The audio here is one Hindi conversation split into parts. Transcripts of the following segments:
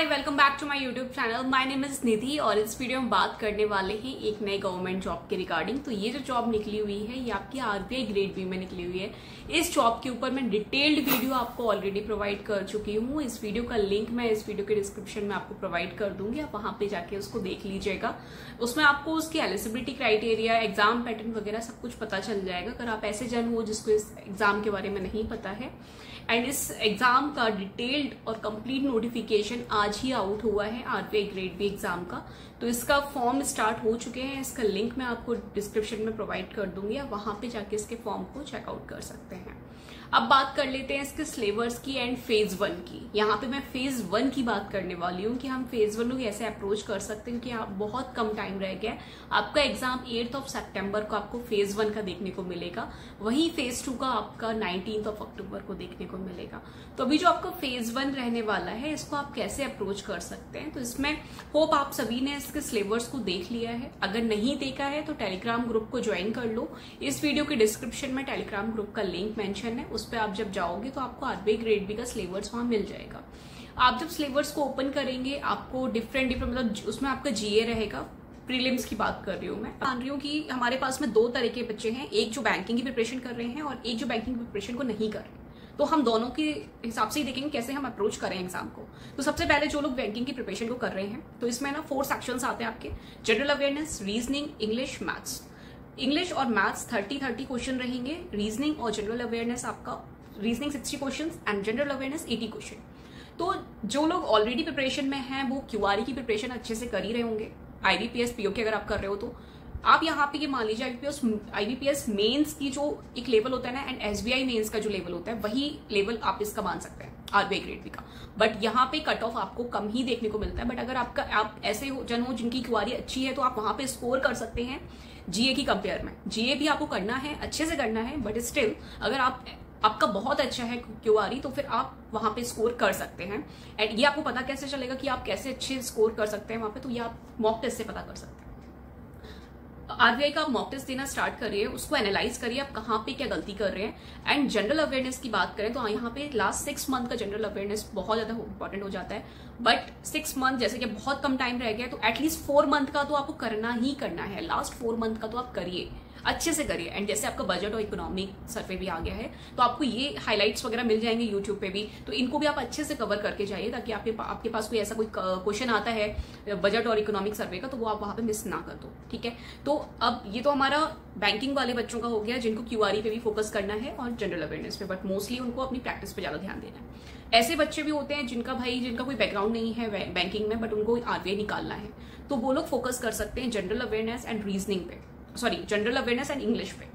Hi welcome back to my YouTube channel my name is Nidhi और इस वीडियो में बात करने वाले हैं एक नए गवर्नमेंट जॉब के रिगार्डिंग तो ये जो जॉब निकली हुई है, ये आपकी आरबीआई ग्रेड बी में निकली हुई है। इस जॉब के ऊपर मैं डिटेल्ड वीडियो आपको ऑलरेडी प्रोवाइड कर चुकी हूँ। इस वीडियो का लिंक मैं इस वीडियो के डिस्क्रिप्शन में आपको प्रोवाइड कर दूँगी। आप वहाँ पे जाके उसको देख लीजिएगा। उसमें आपको उसकी एलिजिबिलिटी क्राइटेरिया एग्ज़ाम पैटर्न वगैरह सब कुछ पता चल जाएगा। अगर आप ऐसे जन हो जिसको इस एग्ज़ाम के बारे में नहीं पता है। एंड इस एग्ज़ाम का डिटेल्ड और कंप्लीट नोटिफिकेशन आज ही आउट हुआ है आरबीआई ग्रेड बी एग्ज़ाम का। तो इसका फॉर्म स्टार्ट हो चुके हैं। इसका लिंक मैं आपको डिस्क्रिप्शन में प्रोवाइड कर दूँगी। आप वहाँ पे जाके इसके फॉर्म को चेकआउट कर सकते हैं। अब बात कर लेते हैं इसके सिलेबस की एंड फ़ेज़ वन की। यहाँ पे मैं फ़ेज़ वन की बात करने वाली हूँ कि हम फ़ेज़ वन को कैसे अप्रोच कर सकते हैं कि आप बहुत कम टाइम रह गया आपका एग्ज़ाम एट्थ ऑफ़ सेप्टेम्बर को आपको फ़ेज़ वन का देखने को मिलेगा। वही फ़ेज़ टू का आपका नाइनटीन ऑफ़ अक्टूबर को देखने को मिलेगा। तो अभी जो आपका फ़ेज़ वन रहने वाला है, इसको आप कैसे अप्रोच कर सकते हैं? तो इसमें होप आप सभी ने इसके सिलेबस को देख लिया है। अगर नहीं देखा है तो टेलीग्राम ग्रुप को ज्वाइन कर लो। इस वीडियो के डिस्क्रिप्शन में टेलीग्राम ग्रुप का लिंक मेंशन है। उस पर आप जब जाओगे तो आपको आरबीआई ग्रेड बी का सिलेबस वहाँ मिल जाएगा। आप जब सिलेबस को ओपन करेंगे, आपको डिफरेंट डिफरेंट मतलब उसमें आपका जीए रहेगा। प्रीलिम्स की बात कर रही हूँ मैं। मान रही हूँ कि हमारे पास में दो तरह के बच्चे हैं, एक जो बैंकिंग की प्रिपरेशन कर रहे हैं और एक जो बैंकिंग प्रिपरेशन को नहीं कर रहे तो हम दोनों के हिसाब से ही देखेंगे कैसे हम अप्रोच करें एग्ज़ाम को। तो सबसे पहले जो लोग बैंकिंग की प्रिपरेशन को कर रहे हैं तो इसमें ना फोर सेक्शंस आते हैं आपके। General awareness reasoning English maths English और मैथ्स थर्टी थर्टी क्वेश्चन रहेंगे. रीजनिंग और जनरल अवेयरनेस आपका reasoning sixty question and general awareness eighty question तो जो लोग ऑलरेडी प्रिपरेशन में हैं, वो क्यूआरई की प्रिपरेशन अच्छे से कर ही रहे होंगे. आईबीपीएस पीओ की अगर आप कर रहे हो तो. आप यहाँ पे ये मान लीजिए आईबीपीएस आईबीपीएस मेंस की जो एक लेवल होता है ना एंड एसबीआई मेंस का जो लेवल होता है, वही लेवल आप इसका मान सकते हैं. आरबीआई ग्रेड बी का। बट यहाँ पे कट ऑफ़ आपको कम ही देखने को मिलता है। बट अगर आपका, आप ऐसे हो, जन हो जिनकी क्वारी अच्छी है तो आप वहाँ पे स्कोर कर सकते हैं जीए की कंपेयर में। जीए भी आपको करना है, अच्छे से करना है बट स्टिल अगर आप, आपका बहुत अच्छा है क्यूआरी तो फिर आप वहाँ पे स्कोर कर सकते हैं। एंड ये आपको पता कैसे चलेगा कि आप कैसे अच्छे स्कोर कर सकते हैं वहाँ पे तो ये आप मॉक टेस्ट से पता कर सकते हैं। आरबीआई का मॉक टेस्ट देना स्टार्ट करिए उसको एनालाइज करिए आप कहाँ पे क्या गलती कर रहे हैं। एंड जनरल अवेयरनेस की बात करें तो यहाँ पे लास्ट सिक्स मंथ का जनरल अवेयरनेस बहुत ज़्यादा इंपॉर्टेंट हो जाता है। बट सिक्स मंथ जैसे कि बहुत कम टाइम रह गया तो एटलीस्ट फोर मंथ का तो आपको करना ही करना है। लास्ट फोर मंथ का तो आप करिए। अच्छे से करिए। एंड जैसे आपका बजट और इकोनॉमिक सर्वे भी आ गया है तो आपको ये हाईलाइट्स वगैरह मिल जाएँगे यूट्यूब पे भी। तो इनको भी आप अच्छे से कवर करके जाइए, ताकि आपके आपके पास कोई ऐसा कोई क्वेश्चन आता है बजट और इकोनॉमिक सर्वे का तो वो आप वहाँ पर मिस ना कर दो, ठीक है? तो अब ये तो हमारा बैंकिंग वाले बच्चों का हो गया, जिनको क्यू पे भी फोकस करना है और जनरल अवेयरनेस पे बट मोस्टली उनको अपनी प्रैक्टिस पे ज़्यादा ध्यान देना है। ऐसे बच्चे भी होते हैं जिनका भाई, जिनका कोई बैकग्राउंड नहीं है बैंकिंग में बट उनको आरबीआई निकालना है। तो वो लोग फोकस कर सकते हैं जनरल अवेयरनेस एंड रीजनिंग पे। Sorry general awareness and English पे.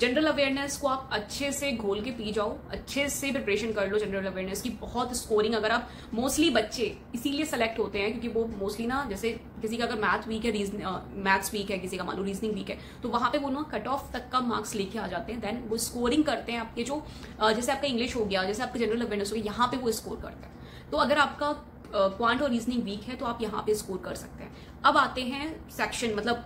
जनरल अवेयरनेस को आप अच्छे से घोल के पी जाओ, अच्छे से प्रिपरेशन कर लो जनरल अवेयरनेस की, बहुत स्कोरिंग अगर आप मोस्टली बच्चे इसीलिए सेलेक्ट होते हैं क्योंकि वो मोस्टली ना, जैसे किसी का अगर मैथ वीक है रीजन मैथ्स वीक है, किसी का मान लो रीजनिंग वीक है तो वहाँ पे वो ना कट ऑफ़ तक का मार्क्स लेके आ जाते हैं देन वो स्कोरिंग करते हैं आपके जो जैसे आपका इंग्लिश हो गया, जैसे आपका जनरल अवेयरनेस हो गया, यहाँ पे वो स्कोर करते हैं. तो अगर आपका क्वांट और रीजनिंग वीक है तो आप यहाँ पे स्कोर कर सकते हैं. अब आते हैं सेक्शन मतलब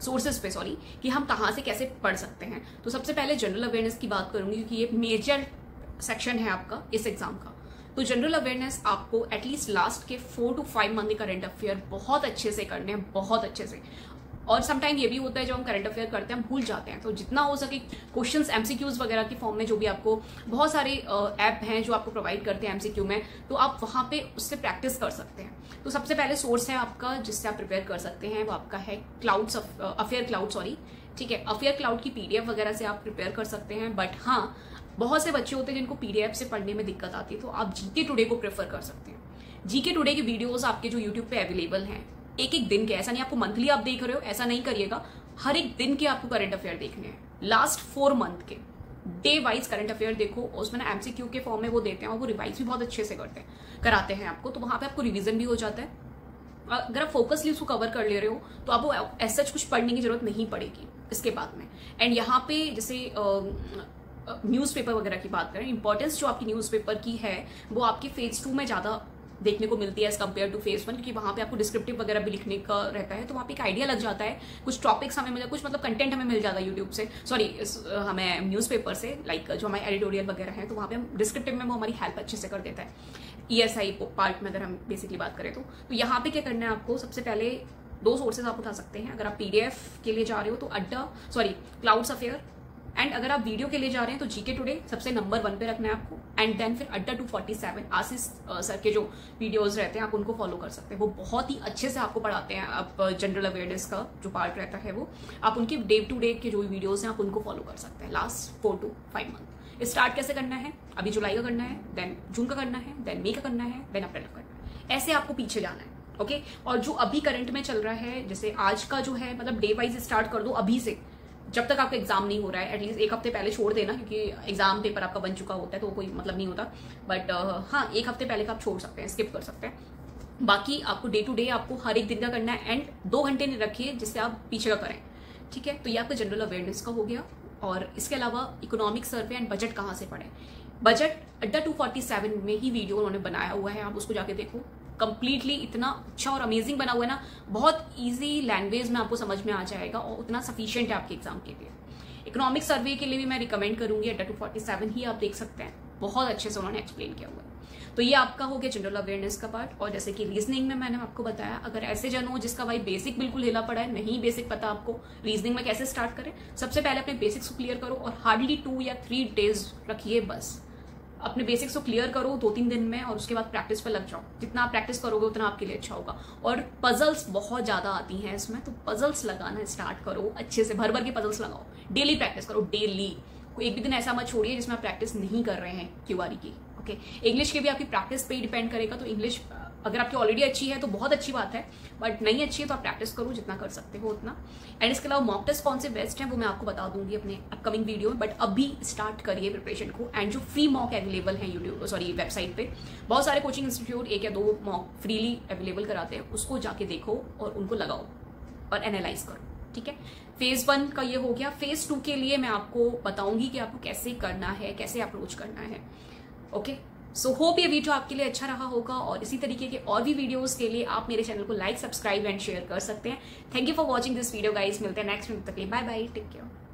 सोर्सेज पे सॉरी कि हम कहाँ से कैसे पढ़ सकते हैं। तो सबसे पहले जनरल अवेयरनेस की बात करूँगी, क्योंकि ये मेजर सेक्शन है आपका इस एग्ज़ाम का। तो जनरल अवेयरनेस आपको एटलीस्ट लास्ट के four to five month current affair बहुत अच्छे से करने हैं, बहुत अच्छे से। और समटाइम ये भी होता है, जब हम करंट अफेयर करते हैं, हम भूल जाते हैं। तो जितना हो सके क्वेश्चन एमसीक्यूज वगैरह के फॉर्म में जो भी आपको, बहुत सारे ऐप हैं जो आपको प्रोवाइड करते हैं एमसीक्यू में तो आप वहाँ पे उससे प्रैक्टिस कर सकते हैं। तो सबसे पहले सोर्स है आपका, जिससे आप प्रिपेयर कर सकते हैं, वो आपका है क्लाउड्स अफेयर क्लाउड सॉरी ठीक है अफेयर क्लाउड की पीडीएफ वगैरह से आप प्रिपेयर कर सकते हैं बट हाँ बहुत से बच्चे होते हैं जिनको पीडीएफ से पढ़ने में दिक्कत आती है तो आप जीके टुडे को प्रेफर कर सकते हैं। जीके टुडे की वीडियोस आपके जो यूट्यूब पे अवेलेबल हैं एक एक दिन के, ऐसा नहीं आपको मंथली आप देख रहे हो, ऐसा नहीं करिएगा। हर एक दिन के आपको करंट अफेयर देखने हैं। लास्ट फोर मंथ के। डे वाइज करंट अफेयर देखो, उसमें ना एमसीक्यू के फॉर्म में वो देते हैं, और वो रिवाइज भी बहुत अच्छे से करते हैं। कराते हैं आपको तो वहाँ पे आपको रिवीजन भी हो जाता है। अगर आप फोकसली उसको कवर कर ले रहे हो तो आपको ऐसा कुछ पढ़ने की ज़रूरत नहीं पड़ेगी इसके बाद में। एंड यहाँ पे जैसे न्यूज़पेपर वगैरह की बात करें इंपॉर्टेंस जो आपकी न्यूज़पेपर की है, वो आपकी फ़ेज़ टू में ज़्यादा देखने को मिलती है as compare to phase one क्योंकि वहाँ पे आपको डिस्क्रिप्टिव वगैरह भी लिखने का रहता है तो वहाँ पे एक आइडिया लग जाता है। कुछ टॉपिक्स हमें मिल, कुछ मतलब कंटेंट हमें मिल जाता है यूट्यूब से। सॉरी हमें न्यूज़पेपर से लाइक जो हमारे एडिटोरियल वगैरह है तो वहाँ पे हम डिस्क्रिप्टिव में वो हमारी हेल्प अच्छे से कर देता है। ई एस आई पार्ट में अगर हम बेसिकली बात करें तो। तो यहाँ पे क्या करना है आपको, सबसे पहले दो सोर्सेज आप उठा सकते हैं। अगर आप पीडीएफ के लिए जा रहे हो तो अड्डा सॉरी क्लाउड्स अफेयर एंड अगर आप वीडियो के लिए जा रहे हैं तो जीके टुडे सबसे नंबर वन पे रखना है आपको। एंड देन फिर Adda two forty seven Ashish sir के जो वीडियोस रहते हैं, आप उनको फॉलो कर सकते हैं। वो बहुत ही अच्छे से आपको पढ़ाते हैं, आप जनरल अवेयरनेस का जो पार्ट रहता है वो। आप उनके डे टू डे के जो वीडियोज़ हैं, आप उनको फॉलो कर सकते हैं। Last four to five month start कैसे करना है? अभी जुलाई का करना है देन जून का करना है देन मई का करना है देन अप्रैल का करना है। ऐसे आपको पीछे जाना है ओके okay? और जो अभी करंट में चल रहा है, जैसे आज का जो है मतलब डे वाइज स्टार्ट कर दो अभी से। जब तक आपका एग्ज़ाम नहीं हो रहा है एटलीस्ट एक हफ़्ते पहले छोड़ देना क्योंकि एग्ज़ाम पेपर आपका बन चुका होता है तो कोई मतलब नहीं होता। बट uh, हाँ एक हफ़्ते पहले का आप छोड़ सकते हैं स्किप कर सकते हैं। बाकी आपको डे टू डे आपको हर एक दिन का करना है एंड दो घंटे नहीं रखिए जिससे आप पीछे का करें ठीक है? तो ये आपका जनरल अवेयरनेस का हो गया। और इसके अलावा इकोनॉमिक सर्वे एंड बजट कहाँ से पढ़े? बजट अड्डा टू फोर्टी सेवन में ही वीडियो उन्होंने बनाया हुआ है आप उसको जाके देखो। कंप्लीटली इतना अच्छा और अमेजिंग बना हुआ है ना, बहुत ईजी लैंग्वेज में आपको समझ में आ जाएगा और उतना सफिशियंट है आपके एग्ज़ाम के लिए। इकोनॉमिक सर्वे के लिए भी मैं रिकमेंड करूँगी अड्डा टू फोर्टी सेवन ही आप देख सकते हैं। बहुत अच्छे से उन्होंने एक्सप्लेन किया हुआ है। तो ये आपका हो गया जनरल अवेयरनेस का पार्ट और जैसे कि रीजनिंग में मैंने आपको बताया, अगर ऐसे जन हो जिसका भाई बेसिक बिल्कुल हिला पड़ा है, नहीं बेसिक पता आपको रीजनिंग में कैसे स्टार्ट करें, सबसे पहले अपने बेसिक्स को क्लियर करो और हार्डली टू या थ्री डेज़ रखिए बस। अपने बेसिक्स को क्लियर करो दो तीन दिन में और उसके बाद प्रैक्टिस पर लग जाओ। जितना आप प्रैक्टिस करोगे उतना आपके लिए अच्छा होगा। और पजल्स बहुत ज़्यादा आती हैं इसमें तो पजल्स लगाना स्टार्ट करो, अच्छे से भर भर के पजल्स लगाओ। डेली प्रैक्टिस करो डेली एक भी दिन ऐसा मत छोड़िए जिसमें आप प्रैक्टिस नहीं कर रहे हैं क्यूआरी की ओके इंग्लिश के भी आपकी प्रैक्टिस पे डिपेंड करेगा तो इंग्लिश अगर आपकी ऑलरेडी अच्छी है तो बहुत अच्छी बात है बट नहीं अच्छी है तो आप प्रैक्टिस करो जितना कर सकते हो उतना। एंड इसके अलावा मॉक टेस्ट कौन से बेस्ट है वो मैं आपको बता दूँगी अपने अपकमिंग वीडियो में बट अभी स्टार्ट करिए प्रिपरेशन को एंड जो फ्री मॉक अवेलेबल है यूट्यूब सॉरी वेबसाइट पे, बहुत सारे कोचिंग इंस्टीट्यूट एक या दो मॉक फ्रीली अवेलेबल कराते हैं, उसको जाके देखो और उनको लगाओ और एनालाइज करो। ठीक है? फ़ेज़ वन का ये हो गया। फ़ेज़ टू के लिए मैं आपको बताऊँगी कि आपको कैसे करना है, कैसे अप्रोच करना है। ओके सो होप ये वीडियो आपके लिए अच्छा रहा होगा और इसी तरीके के और भी वीडियोस के लिए आप मेरे चैनल को लाइक सब्सक्राइब एंड शेयर कर सकते हैं। Thank you for watching this video guys मिलते हैं नेक्स्ट वीडियो तक बाय बाय टेक केयर